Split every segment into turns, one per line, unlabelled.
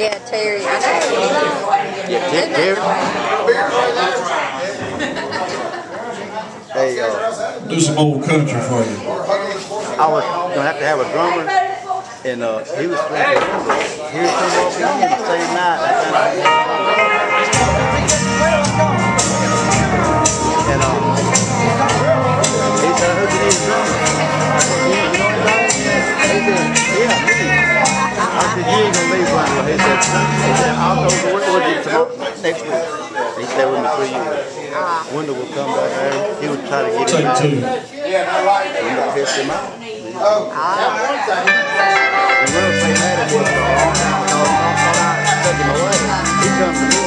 Yeah, Terry. I know.
Yeah, Ter- Terry. Hey, uh,
Do some old country for you.
I was gonna have to have a drummer, and uh, he was playing. He was come up in the same night. Said I'll go to work with tomorrow next week." He stayed with me three years. Window would come back there. He would try to get him
Take
out.
two.
Window pissed him out. And Will say mad at me for a long time ago. I thought I took him away. He come to me.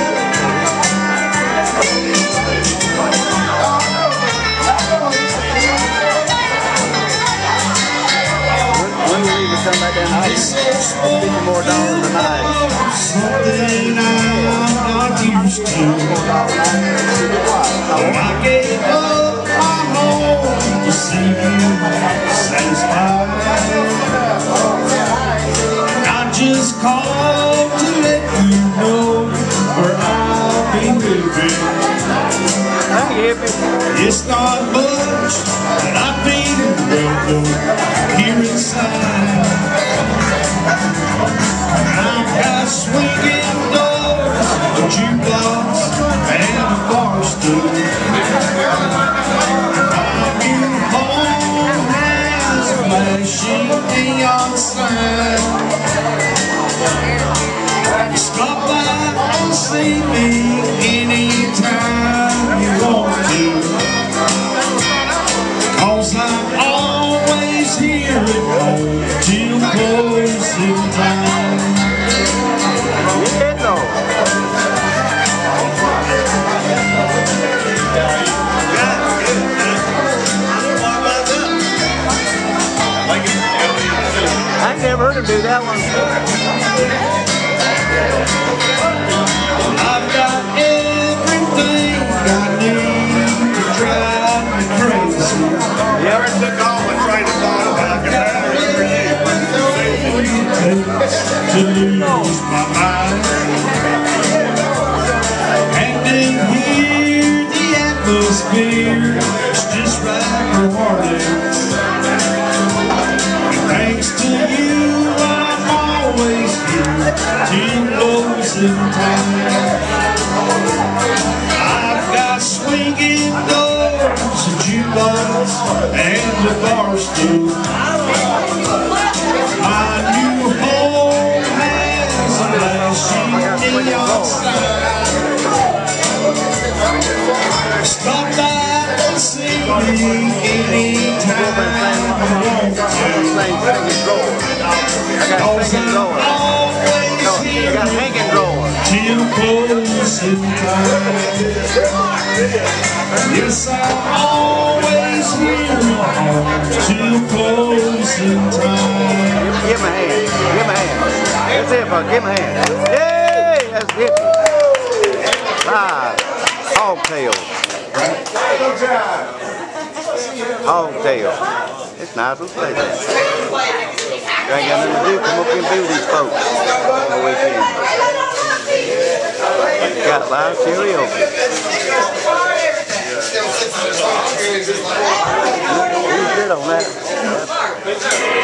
When will even come back down to fifty more dollars a night?
Used to. When I gave up my home to see you satisfied. I just called to let you know where I'll be living. It's not much, but I feel welcome here inside. Stop by and see me anytime you want to. Cause I'm always here at home closing time.
Do that one.
Swinging doors, a jukebox, and a bar stool. My new home has a flashing neon sign. Stop by and see me anytime you want to.
Singing drawer. I got
Cause I'm always here
got hanging
closing time. Yes, I'm always here till closing time.
Give him a hand. Give him a hand. That's it, bud. Give him a hand. Yay! That's hippie. Live. Hogtail. Hogtail. It's nice and safe. You ain't got nothing to do. Come up here and be with these folks on the weekend. Got live karaoke. Who's good on that?